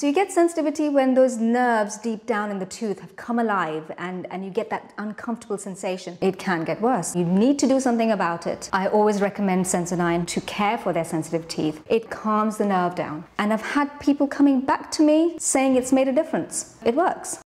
So you get sensitivity when those nerves deep down in the tooth have come alive and, and you get that uncomfortable sensation. It can get worse. You need to do something about it. I always recommend Sensodyne to care for their sensitive teeth. It calms the nerve down. And I've had people coming back to me saying it's made a difference. It works.